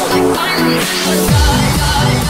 like finally,